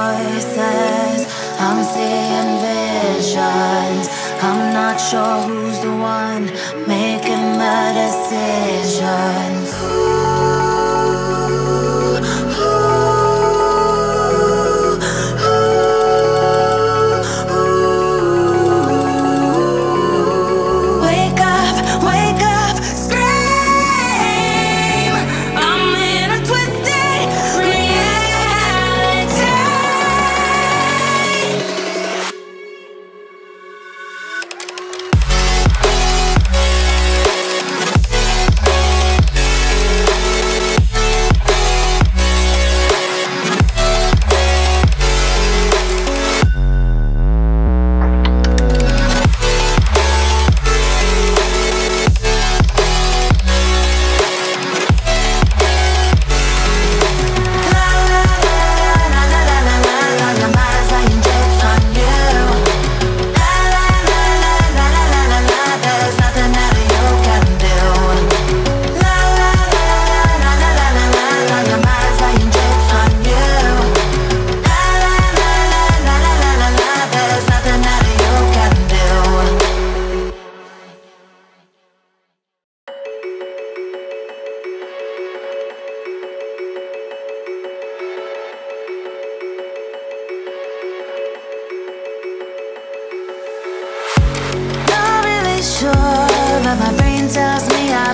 voices, I'm seeing visions. I'm not sure who's the one making the decisions.